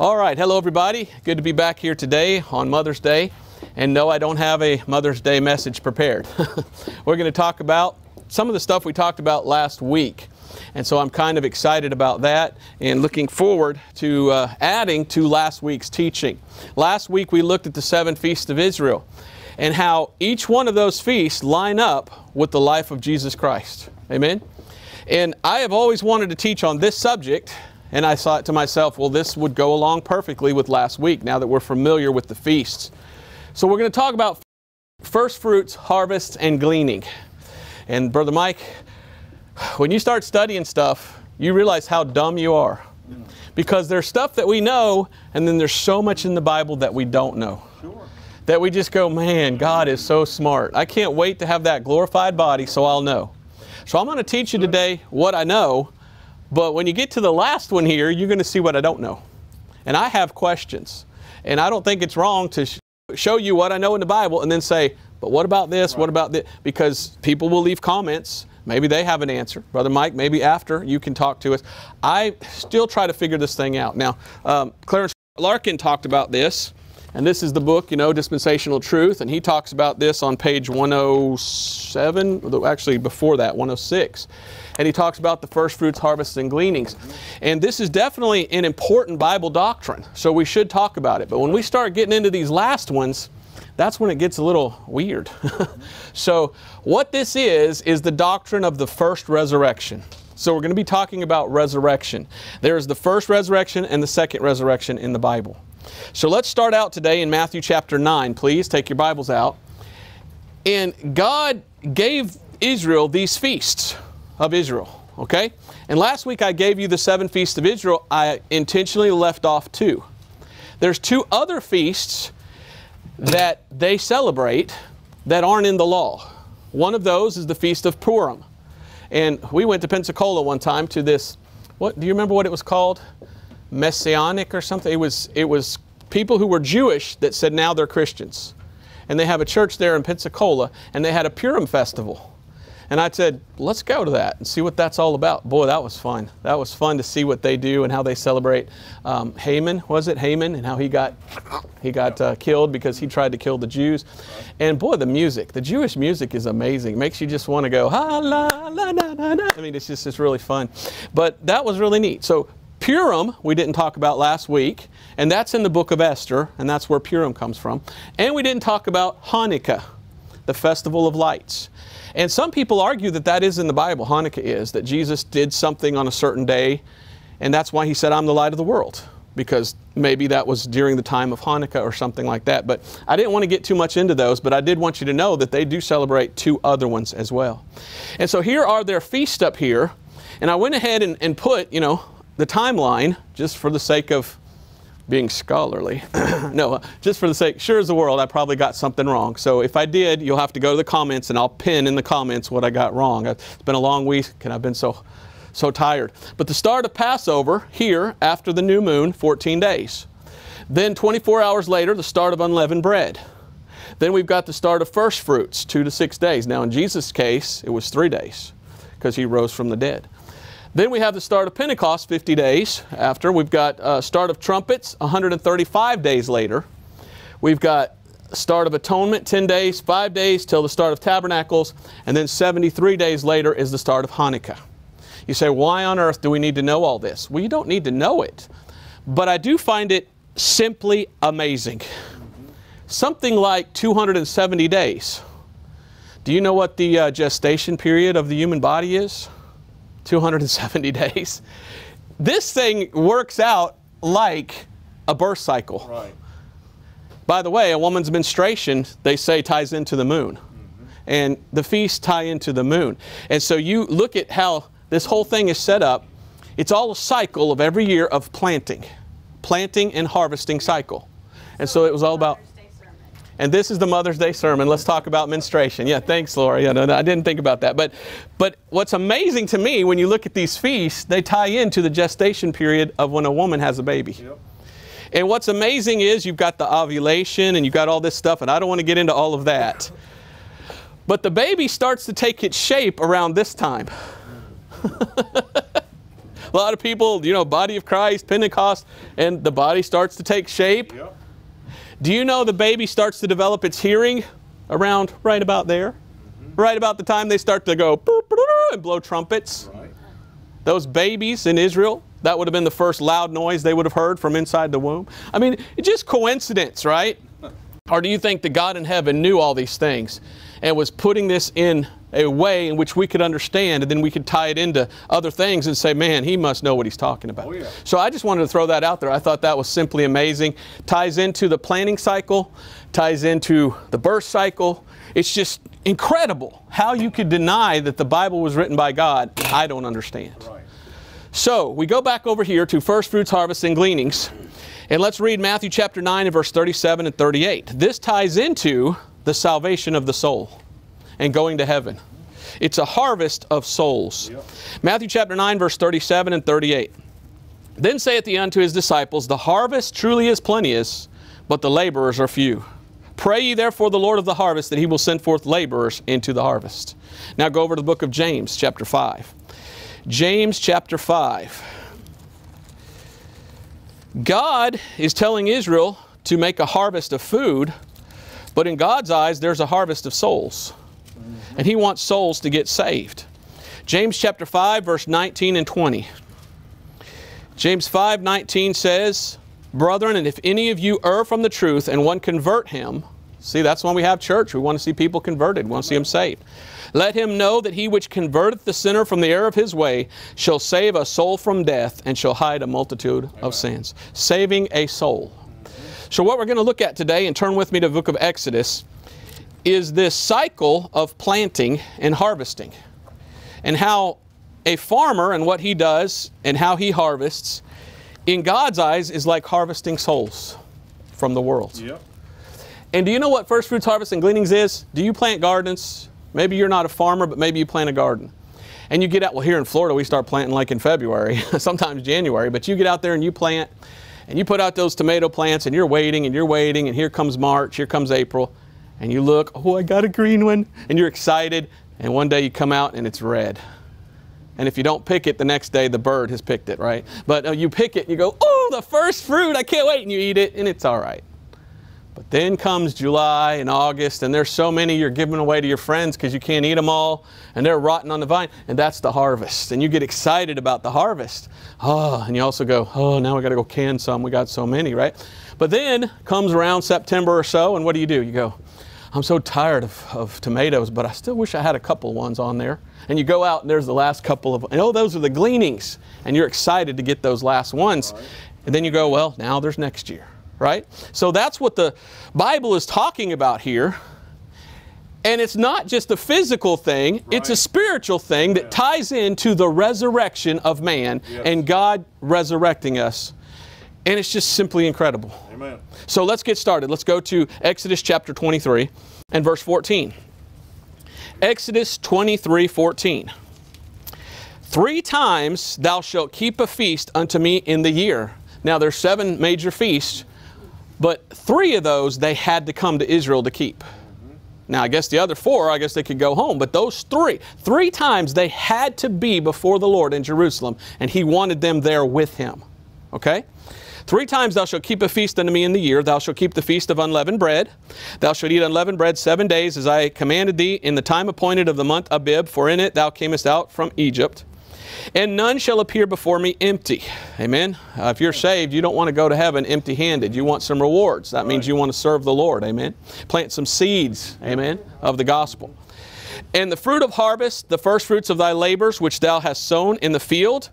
All right, hello everybody. Good to be back here today on Mother's Day. And no, I don't have a Mother's Day message prepared. We're going to talk about some of the stuff we talked about last week. And so I'm kind of excited about that and looking forward to uh, adding to last week's teaching. Last week we looked at the seven feasts of Israel and how each one of those feasts line up with the life of Jesus Christ. Amen? And I have always wanted to teach on this subject, and I thought to myself, well, this would go along perfectly with last week now that we're familiar with the feasts. So we're going to talk about first fruits, harvests, and gleaning. And Brother Mike, when you start studying stuff, you realize how dumb you are. Because there's stuff that we know, and then there's so much in the Bible that we don't know. Sure. That we just go, man, God is so smart. I can't wait to have that glorified body so I'll know. So I'm going to teach you today what I know, but when you get to the last one here, you're going to see what I don't know. And I have questions. And I don't think it's wrong to sh- show you what I know in the Bible and then say, but what about this? What about this? Because people will leave comments. Maybe they have an answer. Brother Mike, maybe after you can talk to us. I still try to figure this thing out. Now, um, Clarence Larkin talked about this. And this is the book, you know, Dispensational Truth, and he talks about this on page 107, actually before that, 106. And he talks about the first fruits, harvests, and gleanings. And this is definitely an important Bible doctrine, so we should talk about it. But when we start getting into these last ones, that's when it gets a little weird. so, what this is, is the doctrine of the first resurrection. So, we're going to be talking about resurrection. There is the first resurrection and the second resurrection in the Bible. So let's start out today in Matthew chapter 9. Please take your Bibles out. And God gave Israel these feasts of Israel, okay? And last week I gave you the seven feasts of Israel. I intentionally left off two. There's two other feasts that they celebrate that aren't in the law. One of those is the Feast of Purim. And we went to Pensacola one time to this, what, do you remember what it was called? Messianic or something. It was, it was people who were Jewish that said now they're Christians. And they have a church there in Pensacola, and they had a Purim festival. And I said, let's go to that and see what that's all about. Boy, that was fun. That was fun to see what they do and how they celebrate um, Haman, was it Haman, and how he got he got uh, killed because he tried to kill the Jews. And boy, the music, the Jewish music is amazing. It makes you just want to go ha la la la la. la. I mean, it's just it's really fun. But that was really neat. So Purim, we didn't talk about last week, and that's in the book of Esther, and that's where Purim comes from. And we didn't talk about Hanukkah, the festival of lights. And some people argue that that is in the Bible, Hanukkah is, that Jesus did something on a certain day, and that's why he said, I'm the light of the world, because maybe that was during the time of Hanukkah or something like that. But I didn't want to get too much into those, but I did want you to know that they do celebrate two other ones as well. And so here are their feasts up here, and I went ahead and, and put, you know, the timeline, just for the sake of being scholarly. no, uh, just for the sake, sure as the world, I probably got something wrong. So if I did, you'll have to go to the comments and I'll pin in the comments what I got wrong. It's been a long week and I've been so, so tired. But the start of Passover here after the new moon, 14 days. Then 24 hours later, the start of unleavened bread. Then we've got the start of first fruits, two to six days. Now in Jesus' case, it was three days because he rose from the dead. Then we have the start of Pentecost 50 days after. We've got uh, start of trumpets 135 days later. We've got start of atonement 10 days, 5 days till the start of tabernacles, and then 73 days later is the start of Hanukkah. You say, why on earth do we need to know all this? Well, you don't need to know it, but I do find it simply amazing. Something like 270 days. Do you know what the uh, gestation period of the human body is? 270 days. This thing works out like a birth cycle. Right. By the way, a woman's menstruation, they say, ties into the moon. Mm-hmm. And the feasts tie into the moon. And so you look at how this whole thing is set up. It's all a cycle of every year of planting, planting and harvesting cycle. And so it was all about. And this is the Mother's Day sermon. Let's talk about menstruation. Yeah, thanks, Laura. Yeah, no, no, I didn't think about that. But, but what's amazing to me when you look at these feasts, they tie into the gestation period of when a woman has a baby. Yep. And what's amazing is you've got the ovulation and you've got all this stuff, and I don't want to get into all of that. But the baby starts to take its shape around this time. A lot of people, you know, body of Christ, Pentecost, and the body starts to take shape. Yep. Do you know the baby starts to develop its hearing around right about there? Mm-hmm. Right about the time they start to go and blow trumpets. Right. Those babies in Israel, that would have been the first loud noise they would have heard from inside the womb. I mean, it's just coincidence, right? Or do you think that God in heaven knew all these things and was putting this in a way in which we could understand and then we could tie it into other things and say, man, he must know what he's talking about. Oh, yeah. So I just wanted to throw that out there. I thought that was simply amazing. Ties into the planning cycle, ties into the birth cycle. It's just incredible how you could deny that the Bible was written by God. I don't understand. Right. So we go back over here to first fruits, harvest, and gleanings. And let's read Matthew chapter 9 and verse 37 and 38. This ties into the salvation of the soul and going to heaven. It's a harvest of souls. Yep. Matthew chapter 9, verse 37 and 38. Then saith he unto his disciples, The harvest truly is plenteous, but the laborers are few. Pray ye therefore the Lord of the harvest that he will send forth laborers into the harvest. Now go over to the book of James, chapter 5. James chapter 5. God is telling Israel to make a harvest of food, but in God's eyes, there's a harvest of souls. And He wants souls to get saved. James chapter 5, verse 19 and 20. James 5 19 says, Brethren, and if any of you err from the truth and one convert him, see, that's when we have church. We want to see people converted, we want to see them saved. Let him know that he which converteth the sinner from the error of his way shall save a soul from death and shall hide a multitude of sins. Saving a soul. So, what we're going to look at today, and turn with me to the book of Exodus, is this cycle of planting and harvesting, and how a farmer and what he does and how he harvests, in God's eyes, is like harvesting souls from the world. Yep. And do you know what first fruits, harvest, and gleanings is? Do you plant gardens? Maybe you're not a farmer, but maybe you plant a garden. And you get out, well, here in Florida, we start planting like in February, sometimes January, but you get out there and you plant, and you put out those tomato plants, and you're waiting, and you're waiting, and here comes March, here comes April, and you look, oh, I got a green one, and you're excited, and one day you come out and it's red. And if you don't pick it the next day, the bird has picked it, right? But uh, you pick it, and you go, oh, the first fruit, I can't wait, and you eat it, and it's all right. But then comes July and August, and there's so many you're giving away to your friends because you can't eat them all, and they're rotting on the vine, and that's the harvest. And you get excited about the harvest. Oh, and you also go, oh, now we got to go can some. We got so many, right? But then comes around September or so, and what do you do? You go, I'm so tired of, of tomatoes, but I still wish I had a couple ones on there. And you go out, and there's the last couple of, and oh, those are the gleanings, and you're excited to get those last ones. And then you go, well, now there's next year right? So that's what the Bible is talking about here. And it's not just a physical thing, it's a spiritual thing that ties into the resurrection of man Yes. and God resurrecting us. And it's just simply incredible. Amen. So let's get started. Let's go to Exodus chapter 23 and verse 14. Exodus 23 14. Three times thou shalt keep a feast unto me in the year. Now there's seven major feasts, but three of those they had to come to Israel to keep. Now I guess the other four, I guess they could go home, but those three, three times they had to be before the Lord in Jerusalem, and He wanted them there with Him. Okay? Three times thou shalt keep a feast unto me in the year. Thou shalt keep the feast of unleavened bread. Thou shalt eat unleavened bread seven days, as I commanded thee in the time appointed of the month Abib, for in it thou camest out from Egypt. And none shall appear before me empty. Amen. Uh, if you're saved, you don't want to go to heaven empty handed. You want some rewards. That means you want to serve the Lord. Amen. Plant some seeds. Amen. Of the gospel. And the fruit of harvest, the first fruits of thy labors, which thou hast sown in the field,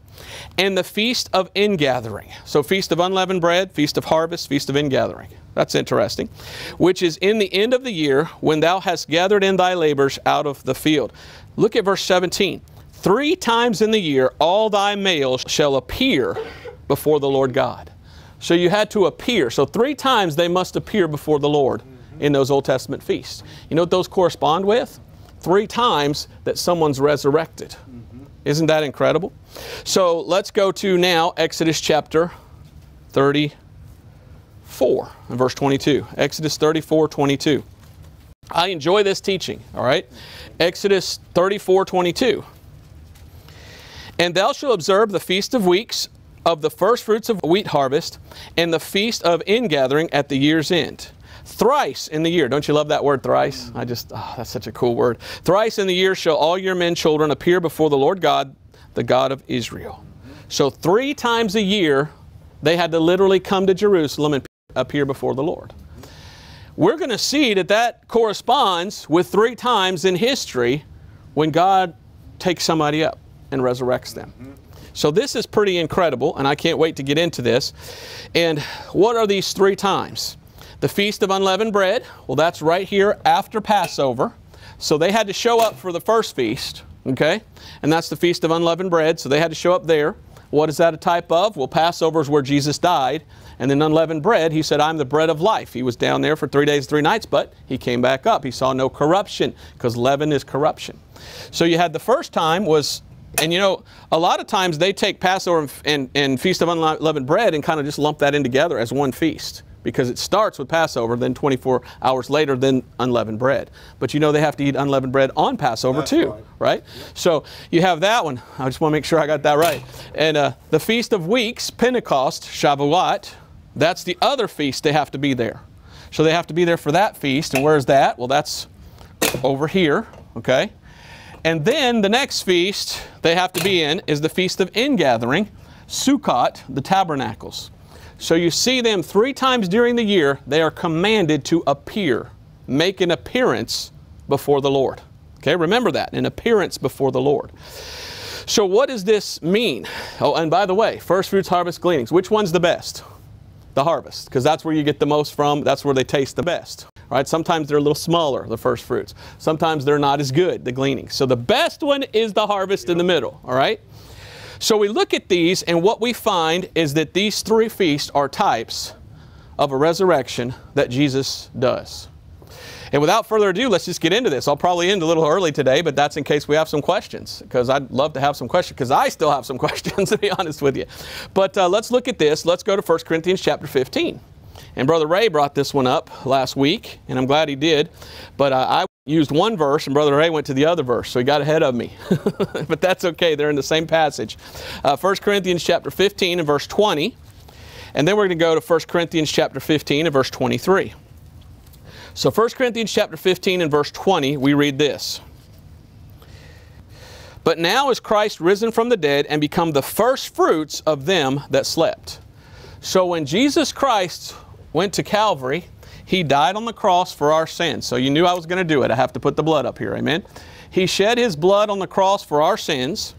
and the feast of ingathering. So, feast of unleavened bread, feast of harvest, feast of ingathering. That's interesting. Which is in the end of the year, when thou hast gathered in thy labors out of the field. Look at verse 17. Three times in the year, all thy males shall appear before the Lord God. So you had to appear. So three times they must appear before the Lord in those Old Testament feasts. You know what those correspond with? Three times that someone's resurrected. Mm-hmm. Isn't that incredible? So let's go to now Exodus chapter 34 and verse 22. Exodus 34 22. I enjoy this teaching, all right? Exodus 34 22. And thou shalt observe the feast of weeks of the first fruits of wheat harvest and the feast of ingathering at the year's end. Thrice in the year. Don't you love that word thrice? I just, oh, that's such a cool word. Thrice in the year shall all your men children appear before the Lord God, the God of Israel. So three times a year, they had to literally come to Jerusalem and appear before the Lord. We're going to see that that corresponds with three times in history when God takes somebody up and resurrects them. Mm-hmm. So this is pretty incredible, and I can't wait to get into this. And what are these three times? The Feast of Unleavened Bread, well, that's right here after Passover. So they had to show up for the first feast, okay? And that's the Feast of Unleavened Bread, so they had to show up there. What is that a type of? Well, Passover is where Jesus died. And then unleavened bread, he said, I'm the bread of life. He was down there for three days, three nights, but he came back up. He saw no corruption because leaven is corruption. So you had the first time was, and you know, a lot of times they take Passover and, and, and Feast of Unleavened Bread and kind of just lump that in together as one feast because it starts with Passover, then 24 hours later, then unleavened bread. But you know they have to eat unleavened bread on Passover That's too, right. right? So you have that one. I just want to make sure I got that right. And uh, the Feast of Weeks, Pentecost, Shavuot, that's the other feast they have to be there. So they have to be there for that feast. And where's that? Well, that's over here, okay? And then the next feast they have to be in is the Feast of Ingathering, Sukkot, the tabernacles. So you see them three times during the year, they are commanded to appear, make an appearance before the Lord. Okay, remember that, an appearance before the Lord. So what does this mean? Oh, and by the way, first fruits, harvest, gleanings. Which one's the best? The harvest, because that's where you get the most from. That's where they taste the best. Right? Sometimes they're a little smaller, the first fruits. Sometimes they're not as good, the gleanings. So the best one is the harvest in the middle. All right? So we look at these, and what we find is that these three feasts are types of a resurrection that Jesus does. And without further ado, let's just get into this. I'll probably end a little early today, but that's in case we have some questions, because I'd love to have some questions, because I still have some questions, to be honest with you. But uh, let's look at this. Let's go to 1 Corinthians chapter 15. And Brother Ray brought this one up last week, and I'm glad he did. But uh, I used one verse, and Brother Ray went to the other verse, so he got ahead of me. but that's okay. They're in the same passage. Uh, 1 Corinthians chapter 15 and verse 20. And then we're going to go to 1 Corinthians chapter 15 and verse 23. So 1 Corinthians chapter 15 and verse 20, we read this. But now is Christ risen from the dead and become the first fruits of them that slept. So when Jesus Christ went to Calvary, he died on the cross for our sins. So you knew I was going to do it. I have to put the blood up here. Amen. He shed his blood on the cross for our sins.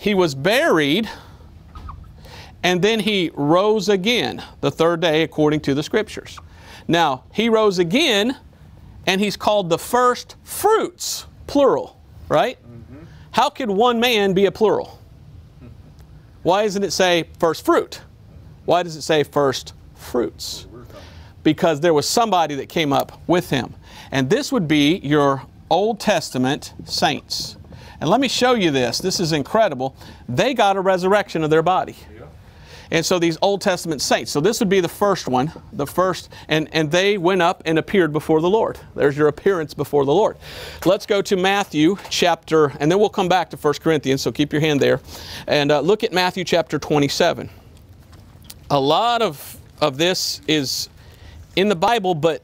He was buried and then he rose again the third day according to the scriptures. Now, he rose again and he's called the first fruits, plural, right? Mm-hmm. How could one man be a plural? Why doesn't it say first fruit? Why does it say first fruits? Because there was somebody that came up with him. And this would be your Old Testament saints. And let me show you this. This is incredible. They got a resurrection of their body. And so these Old Testament saints. So this would be the first one, the first, and, and they went up and appeared before the Lord. There's your appearance before the Lord. Let's go to Matthew chapter, and then we'll come back to 1 Corinthians, so keep your hand there. And uh, look at Matthew chapter 27. A lot of, of this is in the Bible, but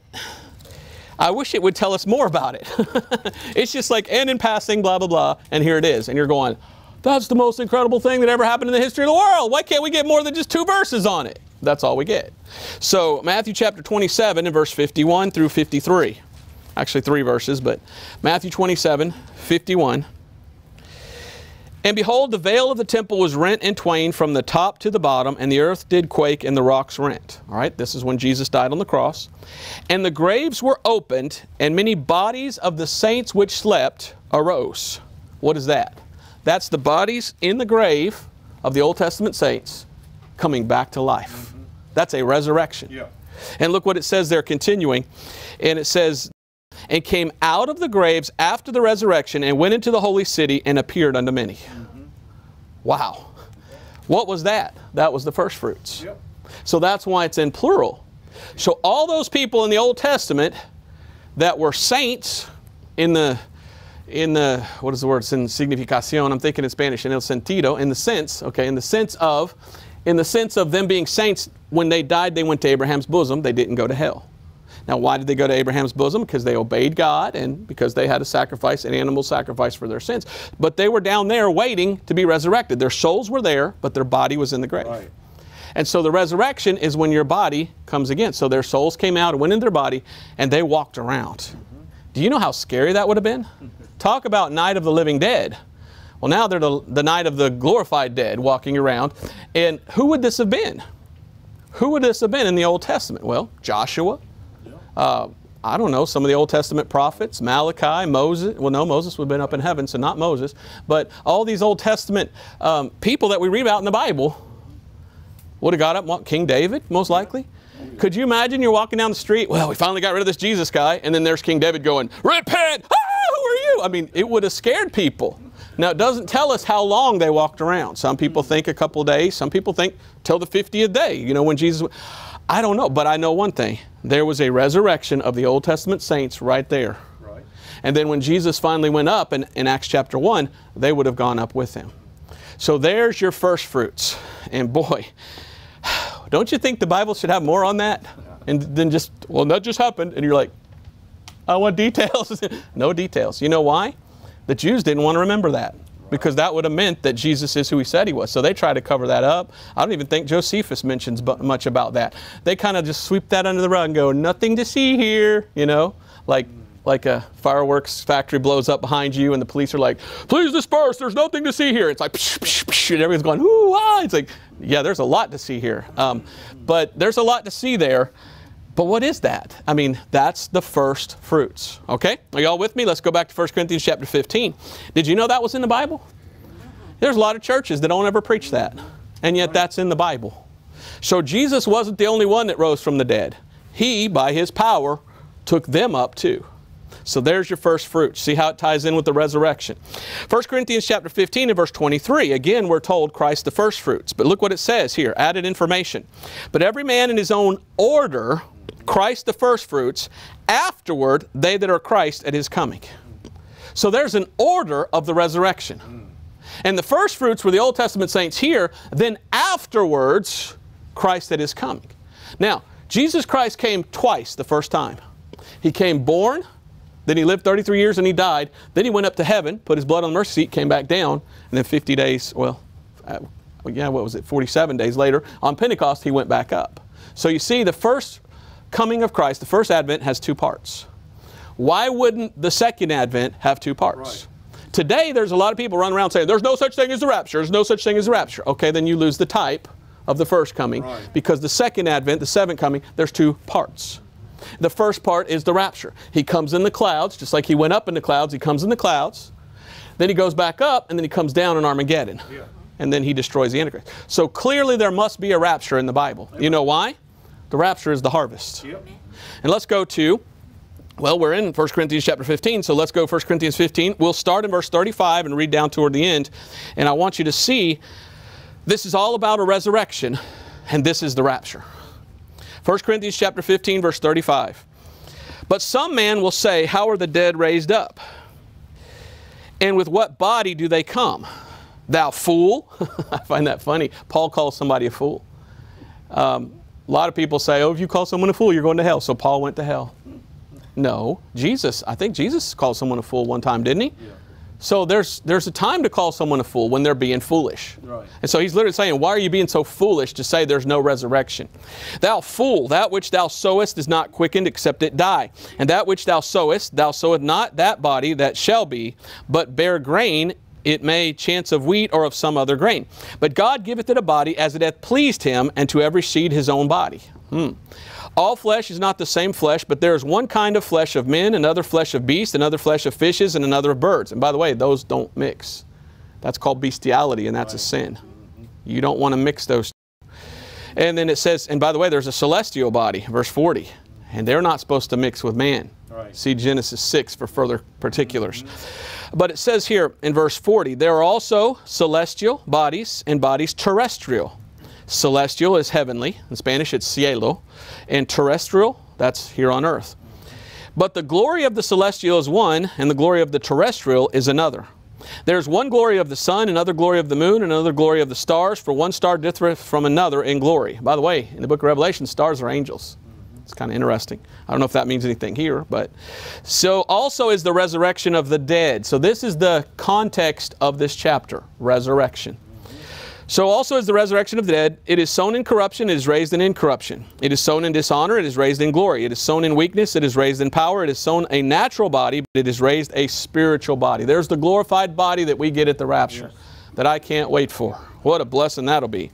I wish it would tell us more about it. it's just like, and in passing, blah, blah, blah, and here it is. And you're going, that's the most incredible thing that ever happened in the history of the world. Why can't we get more than just two verses on it? That's all we get. So, Matthew chapter 27 and verse 51 through 53. Actually, three verses, but Matthew 27, 51. And behold, the veil of the temple was rent in twain from the top to the bottom, and the earth did quake, and the rocks rent. All right, this is when Jesus died on the cross. And the graves were opened, and many bodies of the saints which slept arose. What is that? That's the bodies in the grave of the Old Testament saints coming back to life. Mm-hmm. That's a resurrection. Yeah. And look what it says there, continuing. And it says, and came out of the graves after the resurrection and went into the holy city and appeared unto many. Mm-hmm. Wow. What was that? That was the first fruits. Yep. So that's why it's in plural. So all those people in the Old Testament that were saints in the in the what is the word? In significación. I'm thinking in Spanish. In el sentido, in the sense. Okay, in the sense of, in the sense of them being saints. When they died, they went to Abraham's bosom. They didn't go to hell. Now, why did they go to Abraham's bosom? Because they obeyed God and because they had to sacrifice an animal sacrifice for their sins. But they were down there waiting to be resurrected. Their souls were there, but their body was in the grave. Right. And so the resurrection is when your body comes again. So their souls came out and went in their body and they walked around. Mm-hmm. Do you know how scary that would have been? Talk about night of the living dead. Well, now they're the, the night of the glorified dead walking around. And who would this have been? Who would this have been in the Old Testament? Well, Joshua. Uh, I don't know, some of the Old Testament prophets, Malachi, Moses. Well, no, Moses would have been up in heaven, so not Moses. But all these Old Testament um, people that we read about in the Bible would have got up, what, King David, most likely. Could you imagine you're walking down the street? Well, we finally got rid of this Jesus guy, and then there's King David going, Repent! Ah, who are you? I mean, it would have scared people. Now, it doesn't tell us how long they walked around. Some people think a couple of days, some people think till the 50th day, you know, when Jesus. I don't know, but I know one thing. There was a resurrection of the Old Testament saints right there. Right. And then when Jesus finally went up in, in Acts chapter 1, they would have gone up with him. So there's your first fruits. And boy, don't you think the Bible should have more on that? And then just, well, that just happened. And you're like, I want details. no details. You know why? The Jews didn't want to remember that because that would have meant that Jesus is who he said he was. So they try to cover that up. I don't even think Josephus mentions much about that. They kind of just sweep that under the rug and go, nothing to see here, you know, like like a fireworks factory blows up behind you and the police are like, please disperse, there's nothing to see here. It's like, psh, psh, psh, and everyone's going, ooh, ah. It's like, yeah, there's a lot to see here. Um, but there's a lot to see there. But what is that? I mean, that's the first fruits. Okay? Are y'all with me? Let's go back to 1 Corinthians chapter 15. Did you know that was in the Bible? There's a lot of churches that don't ever preach that. And yet that's in the Bible. So Jesus wasn't the only one that rose from the dead. He, by his power, took them up too. So there's your first fruit. See how it ties in with the resurrection. 1 Corinthians chapter 15 and verse 23. Again, we're told Christ the first fruits. But look what it says here, added information. But every man in his own order, Christ the first fruits, afterward they that are Christ at his coming. So there's an order of the resurrection. And the first fruits were the Old Testament saints here, then afterwards, Christ at his coming. Now, Jesus Christ came twice the first time. He came born, then he lived 33 years and he died. Then he went up to heaven, put his blood on the mercy seat, came back down, and then 50 days, well, uh, yeah, what was it, 47 days later, on Pentecost, he went back up. So you see, the first coming of Christ, the first advent, has two parts. Why wouldn't the second advent have two parts? Right. Today, there's a lot of people running around saying, there's no such thing as the rapture, there's no such thing as the rapture. Okay, then you lose the type of the first coming Right. because the second advent, the seventh coming, there's two parts. The first part is the rapture. He comes in the clouds, just like he went up in the clouds, he comes in the clouds. Then he goes back up, and then he comes down in Armageddon. Yeah. And then he destroys the Antichrist. So clearly there must be a rapture in the Bible. You know why? The rapture is the harvest. Yep. And let's go to, well, we're in 1 Corinthians chapter 15, so let's go 1 Corinthians 15. We'll start in verse 35 and read down toward the end. And I want you to see this is all about a resurrection, and this is the rapture. 1 Corinthians chapter 15, verse 35. But some man will say, How are the dead raised up? And with what body do they come? Thou fool. I find that funny. Paul calls somebody a fool. Um, a lot of people say, Oh, if you call someone a fool, you're going to hell. So Paul went to hell. No, Jesus, I think Jesus called someone a fool one time, didn't he? Yeah. So there's there's a time to call someone a fool when they're being foolish. Right. And so he's literally saying, Why are you being so foolish to say there's no resurrection? Thou fool, that which thou sowest is not quickened except it die. And that which thou sowest, thou sowest not that body that shall be, but bare grain, it may chance of wheat or of some other grain. But God giveth it a body as it hath pleased him, and to every seed his own body. Hmm. All flesh is not the same flesh, but there is one kind of flesh of men, another flesh of beasts, another flesh of fishes, and another of birds. And by the way, those don't mix. That's called bestiality, and that's a sin. You don't want to mix those. And then it says, and by the way, there's a celestial body, verse 40, and they're not supposed to mix with man. Right. See Genesis 6 for further particulars. But it says here in verse 40, there are also celestial bodies and bodies terrestrial. Celestial is heavenly. In Spanish, it's cielo. And terrestrial, that's here on earth. But the glory of the celestial is one, and the glory of the terrestrial is another. There's one glory of the sun, another glory of the moon, another glory of the stars, for one star differeth from another in glory. By the way, in the book of Revelation, stars are angels. It's kind of interesting. I don't know if that means anything here, but so also is the resurrection of the dead. So this is the context of this chapter, resurrection. So also is the resurrection of the dead. It is sown in corruption, it is raised in incorruption. It is sown in dishonor, it is raised in glory. It is sown in weakness, it is raised in power. It is sown a natural body, but it is raised a spiritual body. There's the glorified body that we get at the rapture yes. That I can't wait for. What a blessing that'll be.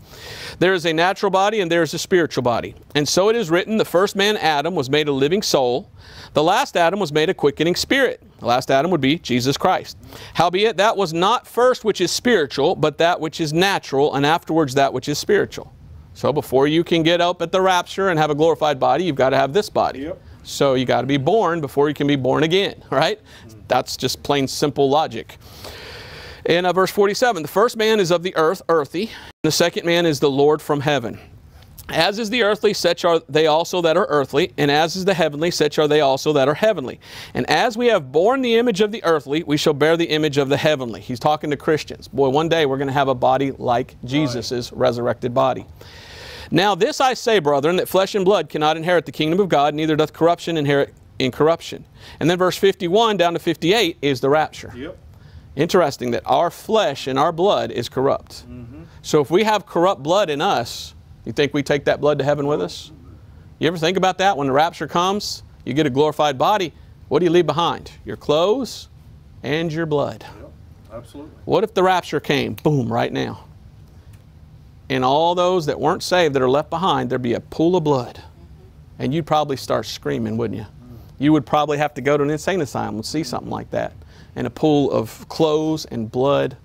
There is a natural body and there is a spiritual body. And so it is written, the first man, Adam, was made a living soul. The last Adam was made a quickening spirit. The last Adam would be Jesus Christ. Howbeit, that was not first which is spiritual, but that which is natural, and afterwards that which is spiritual. So before you can get up at the rapture and have a glorified body, you've got to have this body. Yep. So you got to be born before you can be born again, right? That's just plain simple logic. In uh, verse 47, the first man is of the earth, earthy. The second man is the Lord from heaven. As is the earthly, such are they also that are earthly, and as is the heavenly, such are they also that are heavenly. And as we have borne the image of the earthly, we shall bear the image of the heavenly. He's talking to Christians. Boy, one day we're going to have a body like Jesus' right. resurrected body. Now this I say, brethren, that flesh and blood cannot inherit the kingdom of God, neither doth corruption inherit incorruption. And then verse 51 down to 58 is the rapture. Yep. Interesting that our flesh and our blood is corrupt. Mm -hmm. So if we have corrupt blood in us, you think we take that blood to heaven with us? You ever think about that when the rapture comes? You get a glorified body. What do you leave behind? Your clothes and your blood. Yep, absolutely. What if the rapture came, boom, right now? And all those that weren't saved that are left behind, there'd be a pool of blood. And you'd probably start screaming, wouldn't you? You would probably have to go to an insane asylum and see something like that. And a pool of clothes and blood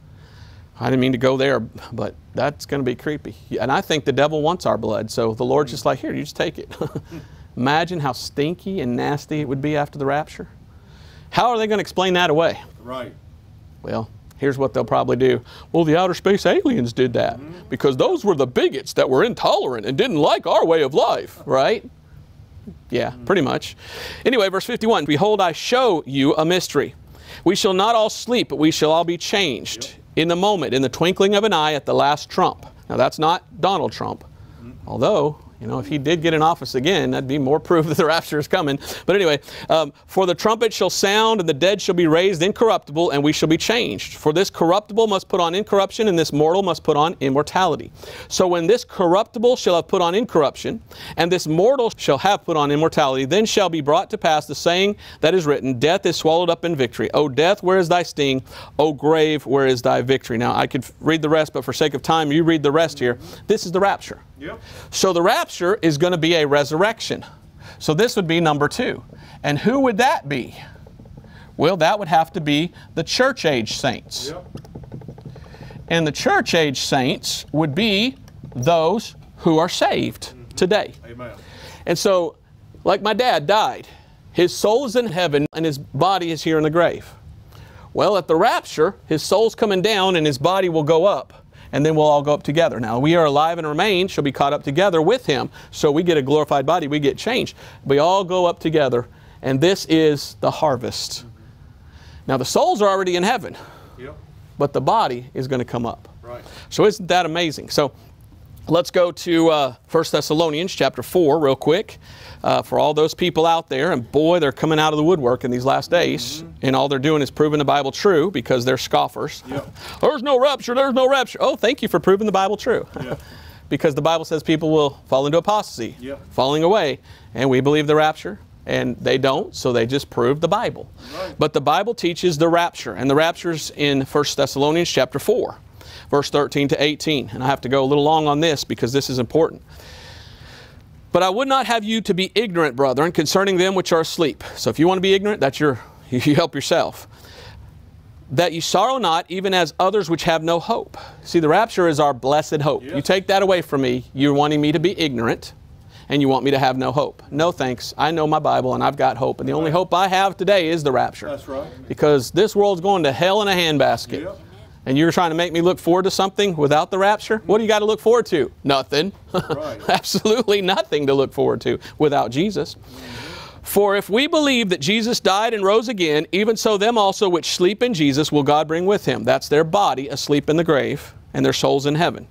I didn't mean to go there, but that's going to be creepy. And I think the devil wants our blood, so the Lord's just like, here, you just take it. Imagine how stinky and nasty it would be after the rapture. How are they going to explain that away? Right. Well, here's what they'll probably do. Well, the outer space aliens did that mm -hmm. because those were the bigots that were intolerant and didn't like our way of life, right? Yeah, mm -hmm. pretty much. Anyway, verse 51 Behold, I show you a mystery. We shall not all sleep, but we shall all be changed. In the moment, in the twinkling of an eye at the last trump. Now that's not Donald Trump, although you know, if he did get in office again, that'd be more proof that the rapture is coming. But anyway, um, for the trumpet shall sound, and the dead shall be raised incorruptible, and we shall be changed. For this corruptible must put on incorruption, and this mortal must put on immortality. So when this corruptible shall have put on incorruption, and this mortal shall have put on immortality, then shall be brought to pass the saying that is written, Death is swallowed up in victory. O death, where is thy sting? O grave, where is thy victory? Now, I could read the rest, but for sake of time, you read the rest here. This is the rapture. Yep. So the rapture is going to be a resurrection. So this would be number two. And who would that be? Well, that would have to be the church age saints. Yep. And the church age saints would be those who are saved mm -hmm. today. Amen. And so, like my dad died, his soul is in heaven and his body is here in the grave. Well, at the rapture, his soul's coming down and his body will go up and then we'll all go up together. Now, we are alive and remain, shall be caught up together with him. So we get a glorified body, we get changed. We all go up together, and this is the harvest. Now, the souls are already in heaven, yep. but the body is going to come up. Right. So isn't that amazing? So let's go to uh, 1 Thessalonians chapter 4 real quick uh, for all those people out there. And boy, they're coming out of the woodwork in these last days. Mm-hmm. And all they're doing is proving the Bible true because they're scoffers. Yep. there's no rapture, there's no rapture. Oh, thank you for proving the Bible true. Because the Bible says people will fall into apostasy, yep. falling away. And we believe the rapture. And they don't, so they just prove the Bible. Right. But the Bible teaches the rapture, and the rapture's in 1 Thessalonians chapter 4, verse 13 to 18. And I have to go a little long on this because this is important. But I would not have you to be ignorant, brethren, concerning them which are asleep. So if you want to be ignorant, that's your, you help yourself. That you sorrow not, even as others which have no hope. See, the rapture is our blessed hope. You take that away from me, you're wanting me to be ignorant, and you want me to have no hope. No thanks. I know my Bible and I've got hope. And the only hope I have today is the rapture. That's right. Because this world's going to hell in a handbasket. Yep and you're trying to make me look forward to something without the rapture, what do you got to look forward to? Nothing. Right. Absolutely nothing to look forward to without Jesus. For if we believe that Jesus died and rose again, even so them also which sleep in Jesus will God bring with him. That's their body asleep in the grave, and their souls in heaven.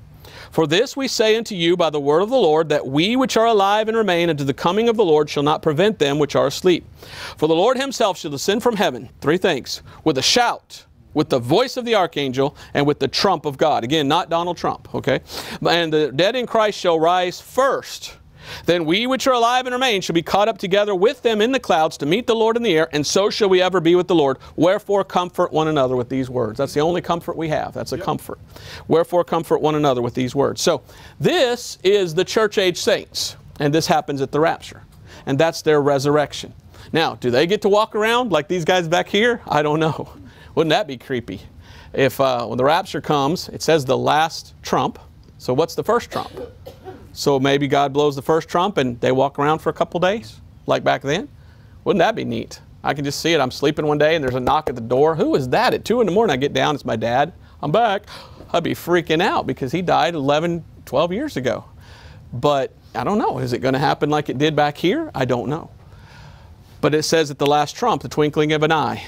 For this we say unto you by the word of the Lord, that we which are alive and remain unto the coming of the Lord shall not prevent them which are asleep. For the Lord himself shall descend from heaven, three things, with a shout, with the voice of the archangel, and with the trump of God. Again, not Donald Trump, okay? And the dead in Christ shall rise first. Then we which are alive and remain shall be caught up together with them in the clouds to meet the Lord in the air, and so shall we ever be with the Lord. Wherefore comfort one another with these words. That's the only comfort we have. That's a yep. comfort. Wherefore comfort one another with these words. So this is the church age saints, and this happens at the rapture. And that's their resurrection. Now, do they get to walk around like these guys back here? I don't know. Wouldn't that be creepy? If uh, when the rapture comes, it says the last trump. So what's the first trump? So maybe God blows the first trump and they walk around for a couple days, like back then. Wouldn't that be neat? I can just see it. I'm sleeping one day and there's a knock at the door. Who is that? At 2 in the morning, I get down. It's my dad. I'm back. I'd be freaking out because he died 11, 12 years ago. But I don't know. Is it going to happen like it did back here? I don't know. But it says at the last trump, the twinkling of an eye,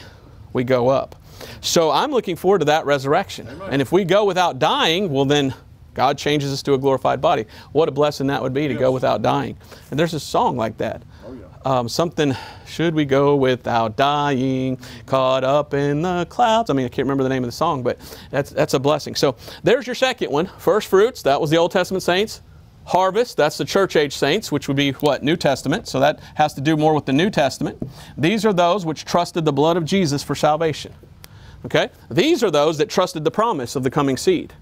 we go up. So I'm looking forward to that resurrection. Amen. And if we go without dying, well, then God changes us to a glorified body. What a blessing that would be to yes. go without dying. And there's a song like that. Oh, yeah. um, something, should we go without dying, caught up in the clouds? I mean, I can't remember the name of the song, but that's, that's a blessing. So there's your second one. First fruits, that was the Old Testament saints. Harvest, that's the church age saints, which would be what? New Testament. So that has to do more with the New Testament. These are those which trusted the blood of Jesus for salvation. Okay? These are those that trusted the promise of the coming seed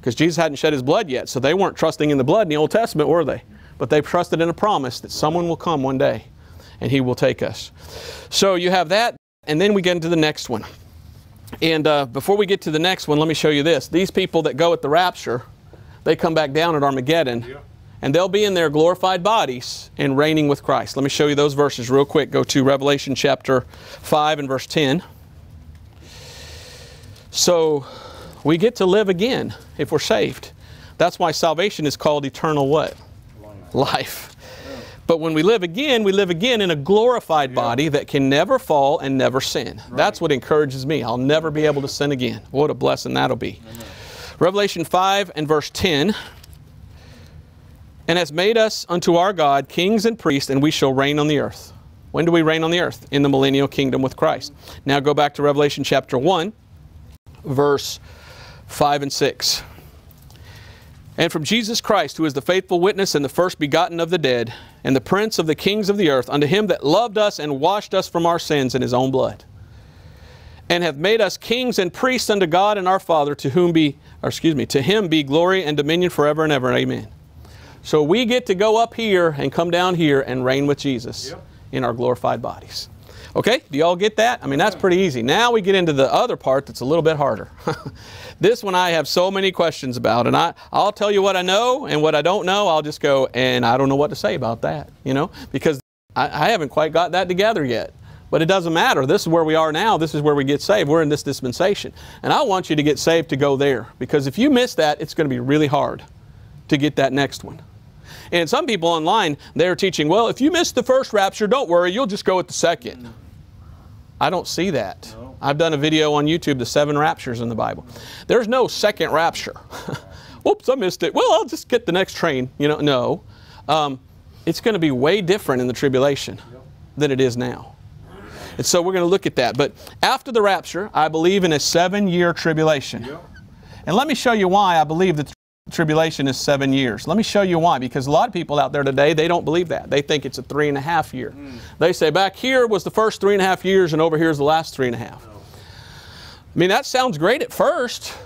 because Jesus hadn't shed his blood yet. So they weren't trusting in the blood in the Old Testament, were they? But they trusted in a promise that someone will come one day and he will take us. So you have that, and then we get into the next one. And uh, before we get to the next one, let me show you this. These people that go at the rapture, they come back down at Armageddon. Yeah. And they'll be in their glorified bodies and reigning with Christ. Let me show you those verses real quick. Go to Revelation chapter 5 and verse 10. So we get to live again if we're saved. That's why salvation is called eternal what? Life. Life. But when we live again, we live again in a glorified yeah. body that can never fall and never sin. Right. That's what encourages me. I'll never be able to sin again. What a blessing that'll be. Amen. Revelation 5 and verse 10 and has made us unto our God kings and priests, and we shall reign on the earth. When do we reign on the earth? In the millennial kingdom with Christ. Now go back to Revelation chapter 1, verse 5 and 6. And from Jesus Christ, who is the faithful witness and the first begotten of the dead, and the prince of the kings of the earth, unto him that loved us and washed us from our sins in his own blood, and hath made us kings and priests unto God and our Father, to whom be, or excuse me, to him be glory and dominion forever and ever. Amen. So we get to go up here and come down here and reign with Jesus yep. in our glorified bodies. Okay, do y'all get that? I mean, that's pretty easy. Now we get into the other part that's a little bit harder. this one I have so many questions about, and I, I'll tell you what I know, and what I don't know, I'll just go, and I don't know what to say about that, you know, because I, I haven't quite got that together yet. But it doesn't matter. This is where we are now. This is where we get saved. We're in this dispensation. And I want you to get saved to go there. Because if you miss that, it's going to be really hard to get that next one. And some people online, they're teaching, well, if you miss the first rapture, don't worry, you'll just go with the second. I don't see that. No. I've done a video on YouTube, the seven raptures in the Bible. There's no second rapture. Whoops, I missed it. Well, I'll just get the next train. You know, no. Um, it's going to be way different in the tribulation than it is now. And so we're going to look at that. But after the rapture, I believe in a seven year tribulation. And let me show you why I believe that tribulation is seven years. Let me show you why, because a lot of people out there today, they don't believe that. They think it's a three and a half year. Mm. They say back here was the first three and a half years and over here is the last three and a half. No. I mean, that sounds great at first,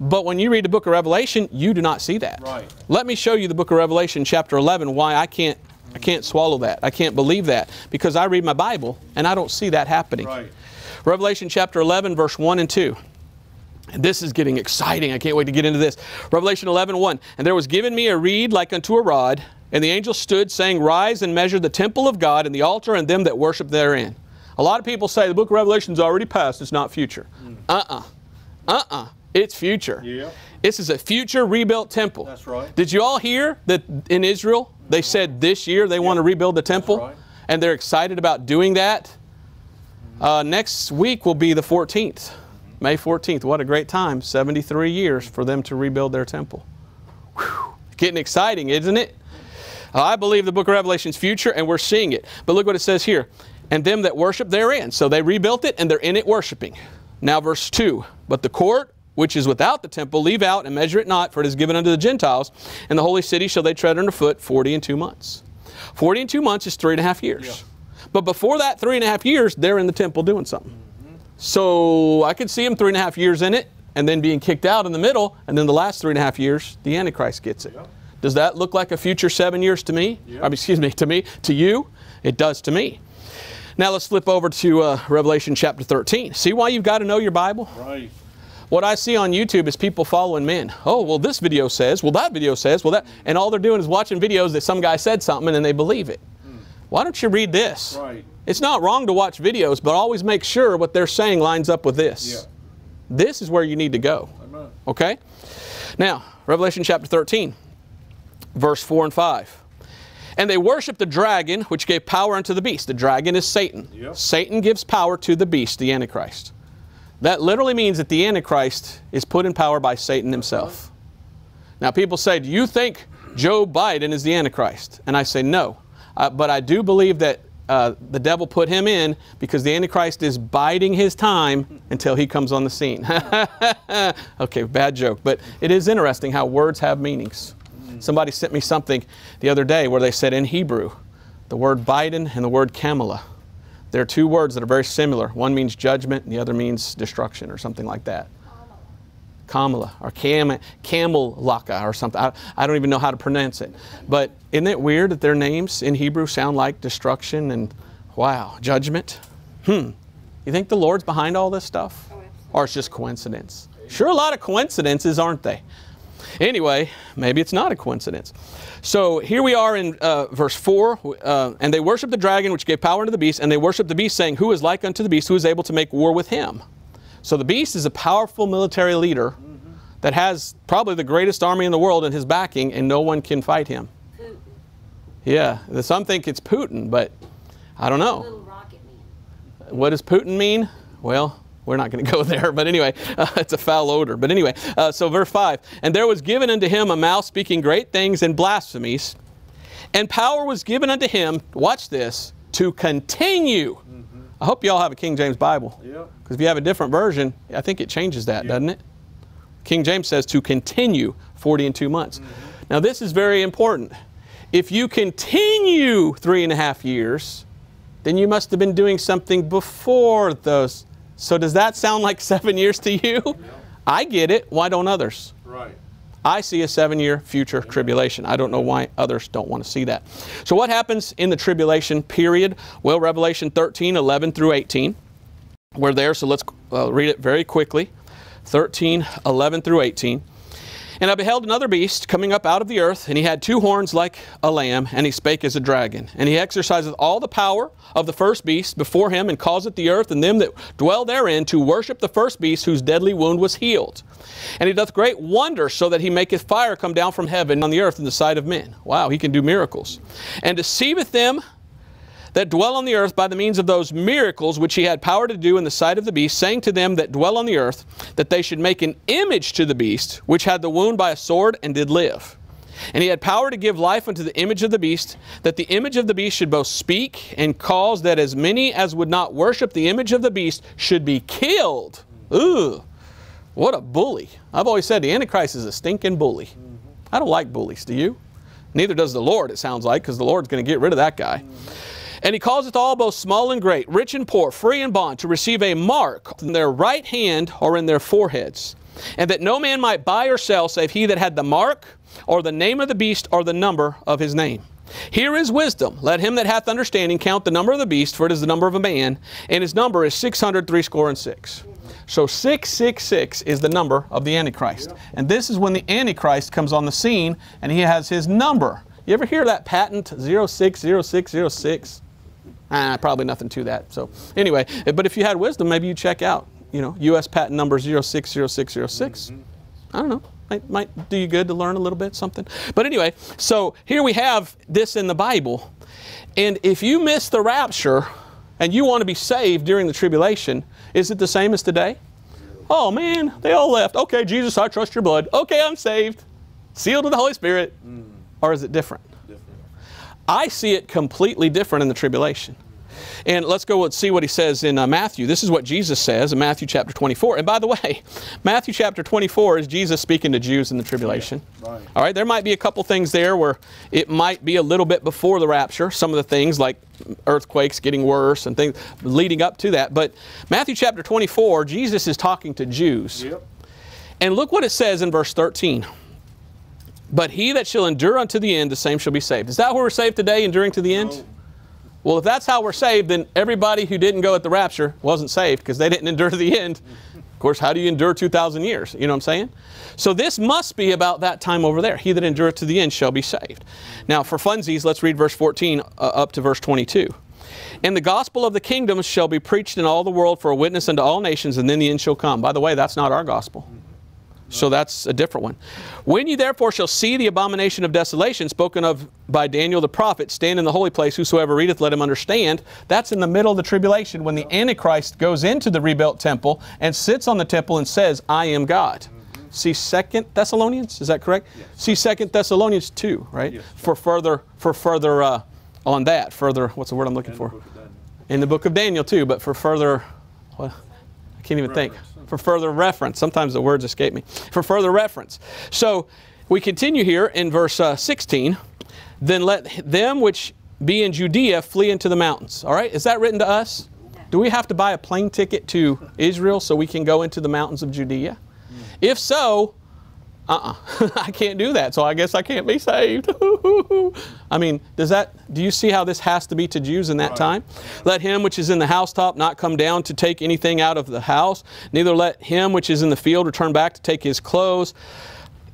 but when you read the book of Revelation, you do not see that. Right. Let me show you the book of Revelation chapter 11 why I can't I can't swallow that. I can't believe that because I read my Bible and I don't see that happening. Right. Revelation chapter 11 verse 1 and 2. And this is getting exciting. I can't wait to get into this. Revelation 11, 1. And there was given me a reed like unto a rod, and the angel stood, saying, Rise and measure the temple of God and the altar and them that worship therein. A lot of people say the book of Revelation is already past, it's not future. Uh uh-uh. uh. Uh uh. It's future. Yeah. This is a future rebuilt temple. That's right. Did you all hear that in Israel they said this year they yeah. want to rebuild the temple? Right. and they're excited about doing that. Uh, next week will be the 14th, May 14th. What a great time! 73 years for them to rebuild their temple. Whew. Getting exciting, isn't it? I believe the book of Revelation's future, and we're seeing it. But look what it says here. And them that worship therein. So they rebuilt it, and they're in it worshiping. Now, verse 2 But the court which is without the temple, leave out and measure it not, for it is given unto the Gentiles. And the holy city shall they tread underfoot forty and two months. Forty and two months is three and a half years. Yeah. But before that three and a half years, they're in the temple doing something. So I could see him three and a half years in it, and then being kicked out in the middle, and then the last three and a half years, the Antichrist gets it. Yeah. Does that look like a future seven years to me? Yeah. I mean, excuse me, to me, to you? It does to me. Now let's flip over to uh, Revelation chapter 13. See why you've got to know your Bible? Right. What I see on YouTube is people following men. Oh, well, this video says, well, that video says, well, that, and all they're doing is watching videos that some guy said something and then they believe it. Why don't you read this? Right. It's not wrong to watch videos, but always make sure what they're saying lines up with this. Yeah. This is where you need to go. Amen. Okay? Now, Revelation chapter 13, verse 4 and 5. And they worship the dragon, which gave power unto the beast. The dragon is Satan. Yep. Satan gives power to the beast, the Antichrist. That literally means that the Antichrist is put in power by Satan himself. Now, people say, Do you think Joe Biden is the Antichrist? And I say, No. Uh, but I do believe that uh, the devil put him in because the Antichrist is biding his time until he comes on the scene. okay, bad joke. But it is interesting how words have meanings. Somebody sent me something the other day where they said in Hebrew, the word Biden and the word Kamala there are two words that are very similar. One means judgment, and the other means destruction, or something like that. Kamala or Cam, Camel Laka or something. I, I, don't even know how to pronounce it. But isn't it weird that their names in Hebrew sound like destruction and wow, judgment? Hmm. You think the Lord's behind all this stuff? Or it's just coincidence? Sure, a lot of coincidences, aren't they? Anyway, maybe it's not a coincidence. So here we are in uh, verse 4. Uh, and they worship the dragon, which gave power unto the beast, and they worship the beast, saying, Who is like unto the beast, who is able to make war with him? So the beast is a powerful military leader that has probably the greatest army in the world in his backing, and no one can fight him. Putin. Yeah, some think it's Putin, but I don't know. What does Putin mean? Well, we're not going to go there, but anyway, uh, it's a foul odor. But anyway, uh, so verse 5 And there was given unto him a mouth speaking great things and blasphemies, and power was given unto him, watch this, to continue. I hope you all have a King James Bible. Because if you have a different version, I think it changes that, doesn't it? King James says to continue 40 and two months. Mm-hmm. Now, this is very important. If you continue three and a half years, then you must have been doing something before those so does that sound like seven years to you? I get it. Why don't others? Right. I see a seven year future tribulation. I don't know why others don't want to see that. So, what happens in the tribulation period? Well, Revelation 13, 11 through 18. We're there, so let's uh, read it very quickly. 13, 11 through 18. And I beheld another beast coming up out of the earth, and he had two horns like a lamb, and he spake as a dragon. And he exerciseth all the power of the first beast before him, and causeth the earth and them that dwell therein to worship the first beast whose deadly wound was healed. And he doth great wonders, so that he maketh fire come down from heaven on the earth in the sight of men. Wow, he can do miracles. And deceiveth them that dwell on the earth by the means of those miracles which he had power to do in the sight of the beast, saying to them that dwell on the earth that they should make an image to the beast, which had the wound by a sword and did live. And he had power to give life unto the image of the beast, that the image of the beast should both speak and cause that as many as would not worship the image of the beast should be killed. Ooh, what a bully. I've always said the Antichrist is a stinking bully. I don't like bullies, do you? Neither does the Lord, it sounds like, because the Lord's going to get rid of that guy. And he causeth all, both small and great, rich and poor, free and bond, to receive a mark in their right hand or in their foreheads. And that no man might buy or sell save he that had the mark, or the name of the beast, or the number of his name. Here is wisdom. Let him that hath understanding count the number of the beast, for it is the number of a man, and his number is six hundred three score and six. So 666 is the number of the Antichrist. And this is when the Antichrist comes on the scene and he has his number. You ever hear that patent 060606? Ah, probably nothing to that. So anyway, but if you had wisdom, maybe you check out, you know, U.S. patent number 060606. Mm-hmm. I don't know. Might, might do you good to learn a little bit something. But anyway, so here we have this in the Bible. And if you miss the rapture and you want to be saved during the tribulation, is it the same as today? Oh man, they all left. Okay, Jesus, I trust your blood. Okay, I'm saved. Sealed with the Holy Spirit. Mm. Or is it different? I see it completely different in the tribulation. And let's go and see what he says in uh, Matthew. This is what Jesus says in Matthew chapter 24. And by the way, Matthew chapter 24 is Jesus speaking to Jews in the tribulation. Yeah, right. All right, there might be a couple things there where it might be a little bit before the rapture, some of the things like earthquakes getting worse and things leading up to that. But Matthew chapter 24, Jesus is talking to Jews. Yep. And look what it says in verse 13. But he that shall endure unto the end, the same shall be saved. Is that where we're saved today, enduring to the end? No. Well, if that's how we're saved, then everybody who didn't go at the rapture wasn't saved because they didn't endure to the end. Of course, how do you endure 2,000 years? You know what I'm saying? So this must be about that time over there. He that endureth to the end shall be saved. Now, for funsies, let's read verse 14 uh, up to verse 22. And the gospel of the kingdom shall be preached in all the world for a witness unto all nations, and then the end shall come. By the way, that's not our gospel. So that's a different one. When you therefore shall see the abomination of desolation spoken of by Daniel the prophet stand in the holy place, whosoever readeth, let him understand. That's in the middle of the tribulation when the Antichrist goes into the rebuilt temple and sits on the temple and says, I am God. Mm-hmm. See Second Thessalonians, is that correct? Yes. See Second Thessalonians 2, right? Yes. For further, for further uh, on that, further, what's the word I'm looking in for? The in the book of Daniel too, but for further, well, I can't even Reference. think for further reference. Sometimes the words escape me. For further reference. So we continue here in verse uh, 16. Then let them which be in Judea flee into the mountains. All right? Is that written to us? Do we have to buy a plane ticket to Israel so we can go into the mountains of Judea? If so, uh-uh, I can't do that, so I guess I can't be saved. I mean, does that, do you see how this has to be to Jews in that right. time? Let him which is in the housetop not come down to take anything out of the house, neither let him which is in the field return back to take his clothes.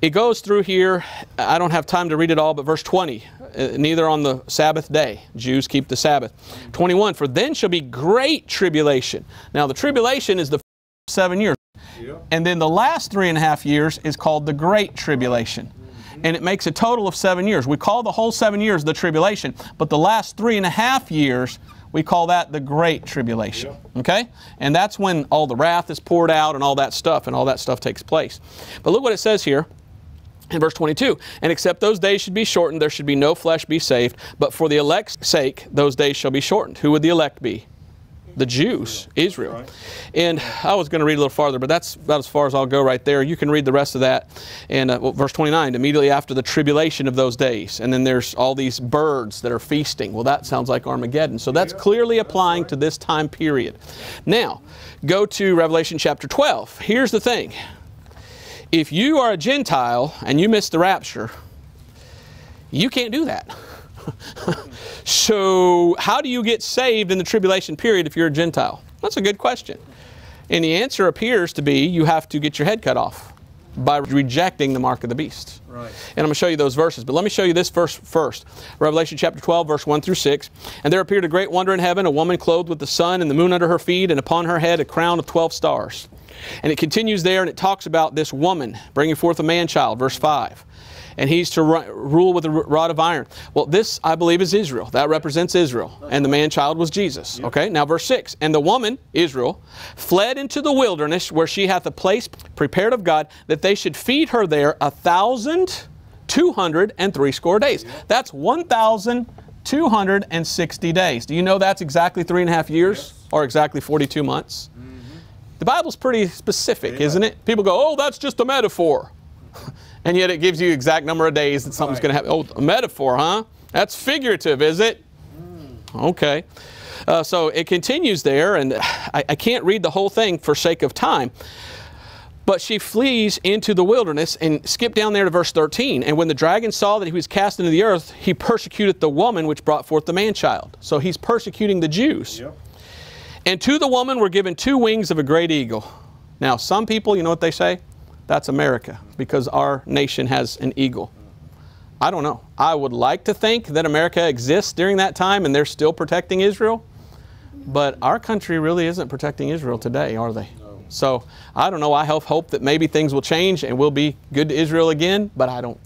It goes through here, I don't have time to read it all, but verse 20, uh, neither on the Sabbath day. Jews keep the Sabbath. 21, for then shall be great tribulation. Now the tribulation is the seven years. And then the last three and a half years is called the Great Tribulation. And it makes a total of seven years. We call the whole seven years the tribulation, but the last three and a half years, we call that the Great Tribulation. Okay? And that's when all the wrath is poured out and all that stuff, and all that stuff takes place. But look what it says here in verse 22 and except those days should be shortened there should be no flesh be saved but for the elect's sake those days shall be shortened who would the elect be the Jews, Israel. And I was going to read a little farther, but that's about as far as I'll go right there. You can read the rest of that in uh, well, verse 29, immediately after the tribulation of those days. And then there's all these birds that are feasting. Well, that sounds like Armageddon. So that's clearly applying to this time period. Now, go to Revelation chapter 12. Here's the thing. If you are a Gentile and you miss the rapture, you can't do that. so, how do you get saved in the tribulation period if you're a Gentile? That's a good question. And the answer appears to be you have to get your head cut off by rejecting the mark of the beast. Right. And I'm going to show you those verses. But let me show you this verse first. Revelation chapter 12, verse 1 through 6. And there appeared a great wonder in heaven, a woman clothed with the sun and the moon under her feet, and upon her head a crown of 12 stars. And it continues there and it talks about this woman bringing forth a man child, verse 5 and he's to rule with a rod of iron. Well, this, I believe, is Israel. That represents Israel. And the man child was Jesus. Okay, now verse 6. And the woman, Israel, fled into the wilderness where she hath a place prepared of God that they should feed her there a thousand two hundred and three score days. That's one thousand two hundred and sixty days. Do you know that's exactly three and a half years or exactly 42 months? Mm-hmm. The Bible's pretty specific, isn't it? People go, oh, that's just a metaphor. and yet it gives you exact number of days that something's right. going to happen. Oh, a metaphor, huh? That's figurative, is it? Mm. Okay. Uh, so it continues there, and I, I can't read the whole thing for sake of time. But she flees into the wilderness and skip down there to verse 13. And when the dragon saw that he was cast into the earth, he persecuted the woman which brought forth the man child. So he's persecuting the Jews. Yep. And to the woman were given two wings of a great eagle. Now, some people, you know what they say? That's America because our nation has an eagle. I don't know. I would like to think that America exists during that time and they're still protecting Israel, but our country really isn't protecting Israel today, are they? So I don't know. I have hope that maybe things will change and we'll be good to Israel again, but I don't.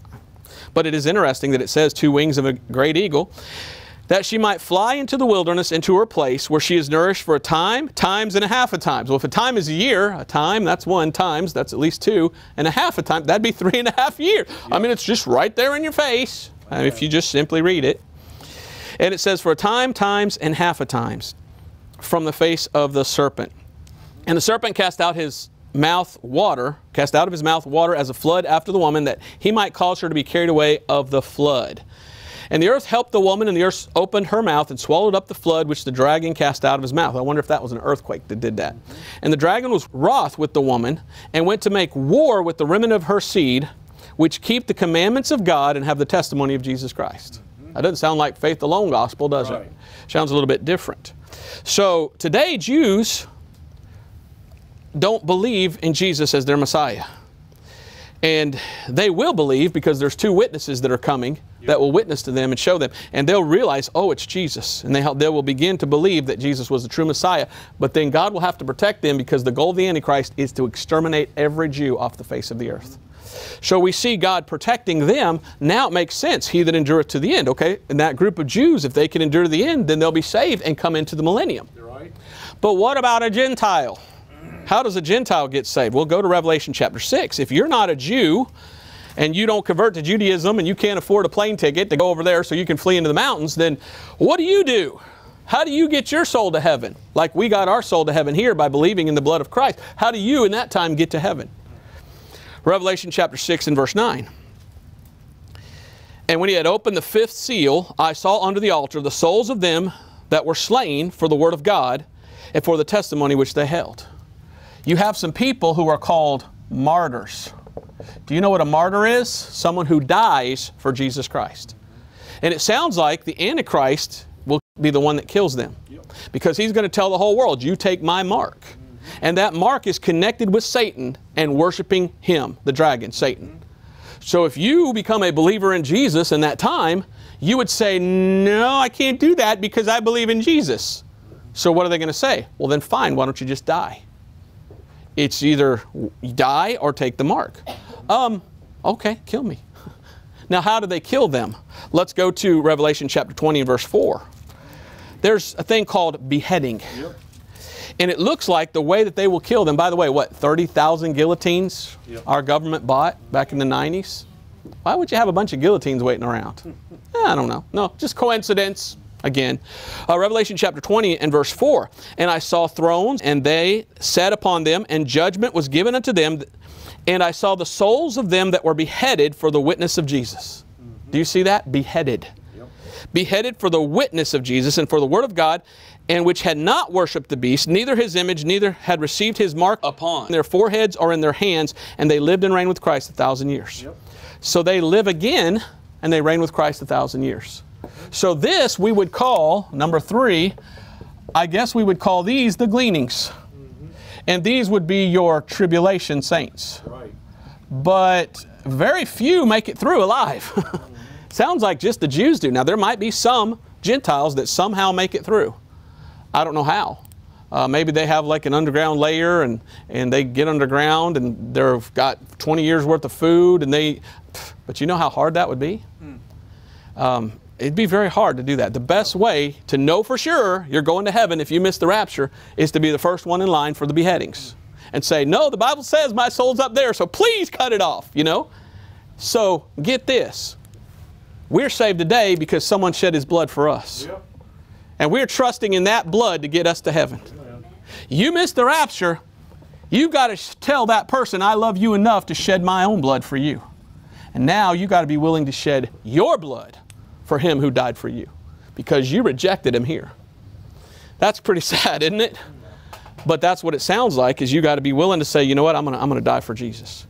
But it is interesting that it says two wings of a great eagle that she might fly into the wilderness into her place where she is nourished for a time, times and a half a times. Well, if a time is a year, a time, that's one, times, that's at least two, and a half a time, that'd be three and a half years. I mean, it's just right there in your face I mean, if you just simply read it. And it says, for a time, times, and half a times from the face of the serpent. And the serpent cast out his mouth water, cast out of his mouth water as a flood after the woman, that he might cause her to be carried away of the flood. And the earth helped the woman, and the earth opened her mouth and swallowed up the flood which the dragon cast out of his mouth. I wonder if that was an earthquake that did that. And the dragon was wroth with the woman, and went to make war with the remnant of her seed, which keep the commandments of God and have the testimony of Jesus Christ. That doesn't sound like faith alone gospel, does right. it? Sounds a little bit different. So today, Jews don't believe in Jesus as their Messiah. And they will believe because there's two witnesses that are coming yep. that will witness to them and show them. And they'll realize, oh, it's Jesus. And they, they will begin to believe that Jesus was the true Messiah. But then God will have to protect them because the goal of the Antichrist is to exterminate every Jew off the face of the earth. So we see God protecting them. Now it makes sense. He that endureth to the end. Okay, and that group of Jews, if they can endure to the end, then they'll be saved and come into the millennium. Right. But what about a Gentile? How does a Gentile get saved? We'll go to Revelation chapter 6. If you're not a Jew and you don't convert to Judaism and you can't afford a plane ticket to go over there so you can flee into the mountains, then what do you do? How do you get your soul to heaven? Like we got our soul to heaven here by believing in the blood of Christ. How do you in that time get to heaven? Revelation chapter 6 and verse 9. And when he had opened the fifth seal, I saw under the altar the souls of them that were slain for the word of God and for the testimony which they held you have some people who are called martyrs. Do you know what a martyr is? Someone who dies for Jesus Christ. And it sounds like the Antichrist will be the one that kills them. Because he's going to tell the whole world, you take my mark. And that mark is connected with Satan and worshiping him, the dragon, Satan. So if you become a believer in Jesus in that time, you would say, no, I can't do that because I believe in Jesus. So what are they going to say? Well, then fine, why don't you just die? It's either die or take the mark. Um, okay, kill me. Now, how do they kill them? Let's go to Revelation chapter 20 and verse 4. There's a thing called beheading. Yep. And it looks like the way that they will kill them, by the way, what, 30,000 guillotines yep. our government bought back in the 90s? Why would you have a bunch of guillotines waiting around? I don't know. No, just coincidence again. Uh, Revelation chapter 20 and verse 4. And I saw thrones, and they sat upon them, and judgment was given unto them. And I saw the souls of them that were beheaded for the witness of Jesus. Mm-hmm. Do you see that? Beheaded. Yep. Beheaded for the witness of Jesus and for the word of God, and which had not worshipped the beast, neither his image, neither had received his mark upon their foreheads or in their hands, and they lived and reigned with Christ a thousand years. Yep. So they live again, and they reign with Christ a thousand years. So this we would call, number three, I guess we would call these the gleanings. Mm-hmm. And these would be your tribulation saints. Right. But very few make it through alive. Sounds like just the Jews do. Now, there might be some Gentiles that somehow make it through. I don't know how. Uh, maybe they have like an underground layer and, and they get underground and they've got 20 years worth of food and they, but you know how hard that would be? Mm. Um, It'd be very hard to do that. The best way to know for sure you're going to heaven if you miss the rapture is to be the first one in line for the beheadings and say, No, the Bible says my soul's up there, so please cut it off, you know? So get this. We're saved today because someone shed his blood for us. Yep. And we're trusting in that blood to get us to heaven. Amen. You miss the rapture, you've got to tell that person, I love you enough to shed my own blood for you. And now you've got to be willing to shed your blood for him who died for you because you rejected him here. That's pretty sad, isn't it? But that's what it sounds like is you got to be willing to say, you know what, I'm going to I'm going to die for Jesus.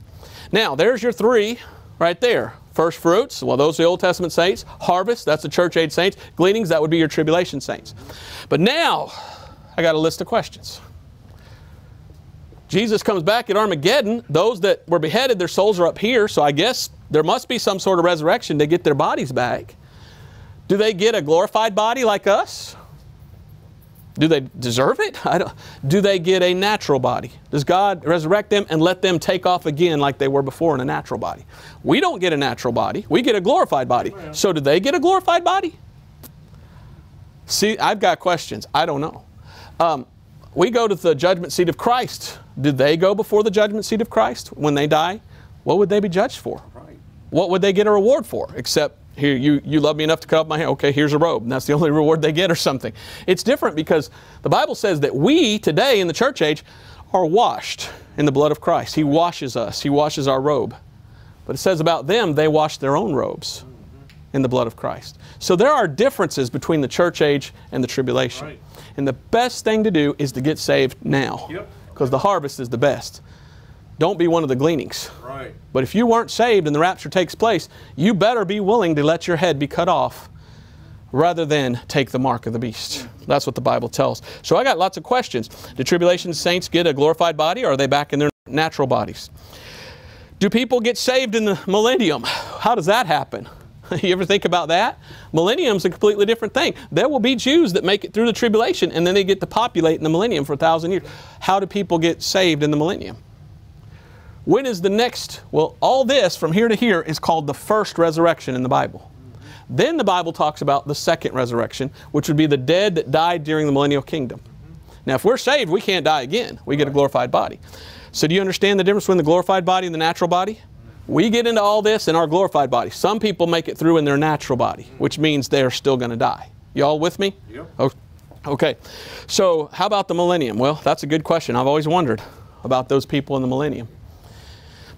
Now, there's your three right there. First fruits, well, those are the Old Testament saints. Harvest, that's the church age saints. Gleanings, that would be your tribulation saints. But now, I got a list of questions. Jesus comes back at Armageddon. Those that were beheaded, their souls are up here, so I guess there must be some sort of resurrection to get their bodies back. Do they get a glorified body like us? Do they deserve it? I don't, do they get a natural body? Does God resurrect them and let them take off again like they were before in a natural body? We don't get a natural body. We get a glorified body. So do they get a glorified body? See, I've got questions. I don't know. Um, we go to the judgment seat of Christ. Did they go before the judgment seat of Christ when they die? What would they be judged for? What would they get a reward for? Except here, you, you love me enough to cut off my hair. Okay, here's a robe. And that's the only reward they get or something. It's different because the Bible says that we today in the church age are washed in the blood of Christ. He washes us, He washes our robe. But it says about them, they wash their own robes in the blood of Christ. So there are differences between the church age and the tribulation. Right. And the best thing to do is to get saved now. Yep. Because the harvest is the best. Don't be one of the gleanings. Right. But if you weren't saved and the rapture takes place, you better be willing to let your head be cut off rather than take the mark of the beast. That's what the Bible tells. So I got lots of questions. Do tribulation saints get a glorified body or are they back in their natural bodies? Do people get saved in the millennium? How does that happen? you ever think about that? Millennium's a completely different thing. There will be Jews that make it through the tribulation and then they get to populate in the millennium for a thousand years. How do people get saved in the millennium? When is the next? Well, all this from here to here is called the first resurrection in the Bible. Then the Bible talks about the second resurrection, which would be the dead that died during the millennial kingdom. Now, if we're saved, we can't die again. We get a glorified body. So, do you understand the difference between the glorified body and the natural body? We get into all this in our glorified body. Some people make it through in their natural body, which means they're still going to die. Y'all with me? Yep. Okay. So, how about the millennium? Well, that's a good question. I've always wondered about those people in the millennium.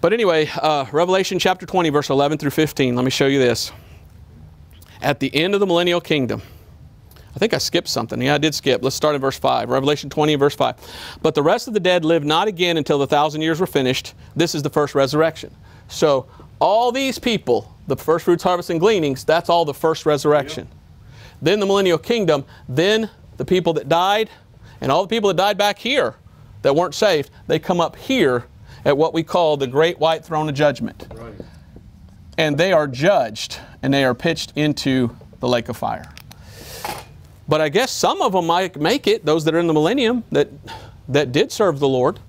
But anyway, uh, Revelation chapter 20, verse 11 through 15. Let me show you this. At the end of the millennial kingdom, I think I skipped something. Yeah, I did skip. Let's start in verse 5. Revelation 20 verse 5. But the rest of the dead lived not again until the thousand years were finished. This is the first resurrection. So, all these people, the first fruits, harvest, and gleanings, that's all the first resurrection. Then the millennial kingdom, then the people that died, and all the people that died back here that weren't saved, they come up here at what we call the great white throne of judgment. Right. And they are judged and they are pitched into the lake of fire. But I guess some of them might make it, those that are in the millennium that, that did serve the Lord.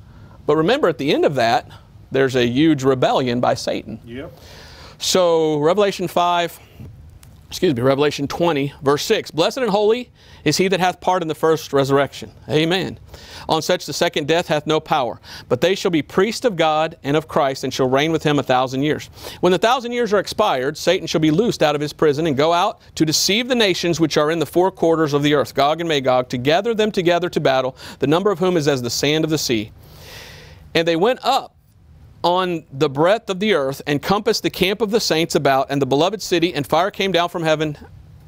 But remember, at the end of that, there's a huge rebellion by Satan. Yep. So, Revelation 5, excuse me, Revelation 20, verse 6 Blessed and holy is he that hath part in the first resurrection. Amen. On such the second death hath no power, but they shall be priests of God and of Christ, and shall reign with him a thousand years. When the thousand years are expired, Satan shall be loosed out of his prison and go out to deceive the nations which are in the four quarters of the earth, Gog and Magog, to gather them together to battle, the number of whom is as the sand of the sea. And they went up on the breadth of the earth and compassed the camp of the saints about and the beloved city and fire came down from heaven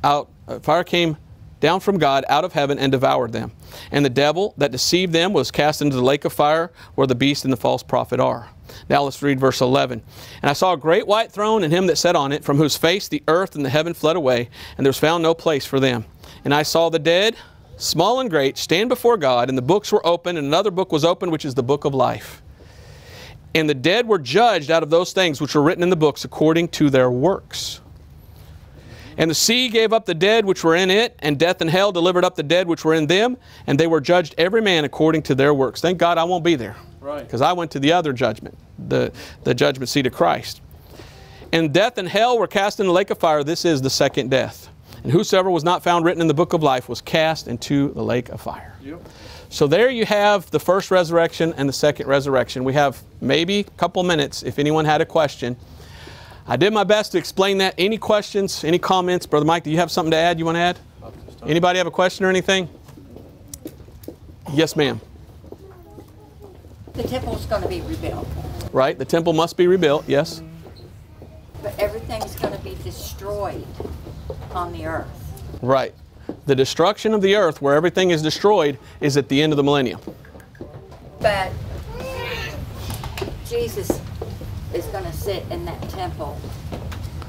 out uh, fire came down from God out of heaven and devoured them. And the devil that deceived them was cast into the lake of fire where the beast and the false prophet are. Now let's read verse 11 and I saw a great white throne and him that sat on it from whose face the earth and the heaven fled away and there was found no place for them. And I saw the dead small and great stand before God and the books were opened and another book was opened which is the book of life and the dead were judged out of those things which were written in the books according to their works. And the sea gave up the dead which were in it, and death and hell delivered up the dead which were in them, and they were judged every man according to their works. Thank God I won't be there. Right. Because I went to the other judgment, the, the judgment seat of Christ. And death and hell were cast in the lake of fire. This is the second death. And whosoever was not found written in the book of life was cast into the lake of fire. Yep. So there you have the first resurrection and the second resurrection. We have maybe a couple minutes if anyone had a question. I did my best to explain that. Any questions, any comments? Brother Mike, do you have something to add you want to add? Anybody have a question or anything? Yes, ma'am. The temple is going to be rebuilt, Right? The temple must be rebuilt, yes? but everything's going to be destroyed on the earth. Right. The destruction of the earth, where everything is destroyed, is at the end of the millennium. But Jesus is going to sit in that temple.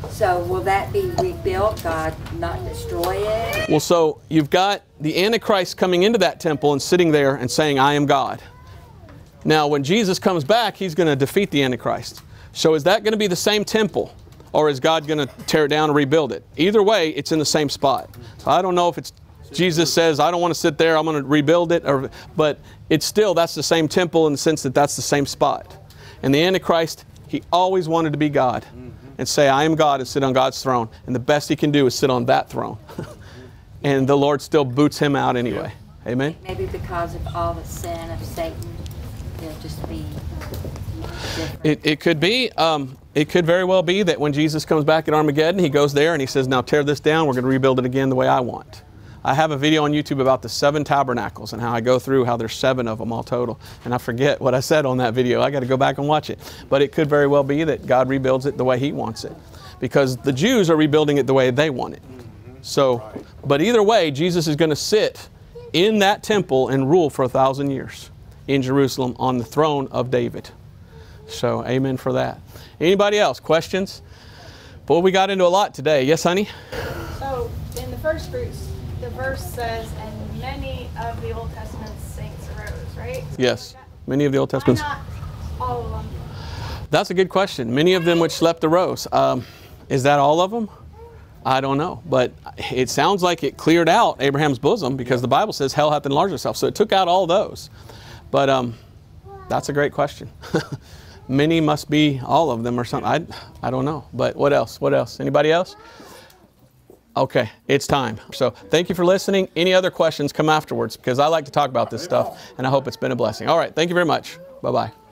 So will that be rebuilt? God not destroy it? Well, so you've got the Antichrist coming into that temple and sitting there and saying, I am God. Now, when Jesus comes back, he's going to defeat the Antichrist. So is that going to be the same temple? Or is God going to tear it down and rebuild it? Either way, it's in the same spot. So I don't know if it's Jesus says, I don't want to sit there, I'm going to rebuild it. Or, but it's still, that's the same temple in the sense that that's the same spot. And the Antichrist, he always wanted to be God mm-hmm. and say, I am God and sit on God's throne. And the best he can do is sit on that throne. and the Lord still boots him out anyway. Amen? Maybe because of all the sin of Satan, he'll just be different. It, it could be. Um, it could very well be that when Jesus comes back at Armageddon, he goes there and he says, Now tear this down. We're going to rebuild it again the way I want. I have a video on YouTube about the seven tabernacles and how I go through how there's seven of them all total. And I forget what I said on that video. I got to go back and watch it. But it could very well be that God rebuilds it the way he wants it. Because the Jews are rebuilding it the way they want it. So, but either way, Jesus is going to sit in that temple and rule for a thousand years in Jerusalem on the throne of David. So, amen for that. Anybody else? Questions? Boy, we got into a lot today. Yes, honey? So in the first fruits, the verse says, "And many of the Old Testament saints arose." Right? Yes. Many of the Old Why Testaments. not all of them? That's a good question. Many of them which slept arose. Um, is that all of them? I don't know. But it sounds like it cleared out Abraham's bosom because the Bible says hell hath enlarged itself. So it took out all those. But um, that's a great question. Many must be all of them or something. I, I don't know. But what else? What else? Anybody else? Okay, it's time. So thank you for listening. Any other questions come afterwards because I like to talk about this stuff and I hope it's been a blessing. All right, thank you very much. Bye bye.